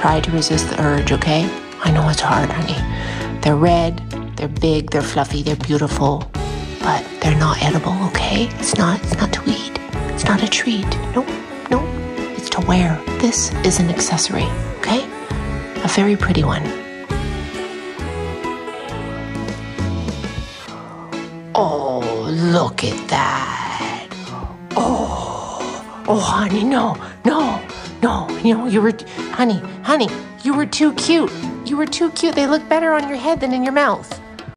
try to resist the urge, okay? I know it's hard, honey. They're red, they're big, they're fluffy, they're beautiful, but they're not edible, okay? It's not it's not to eat. It's not a treat. Nope, nope. It's to wear. This is an accessory, okay? A very pretty one. Oh, look at that. Oh, honey, no, no, no. You know, you were, honey, honey, you were too cute. You were too cute. They look better on your head than in your mouth.